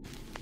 you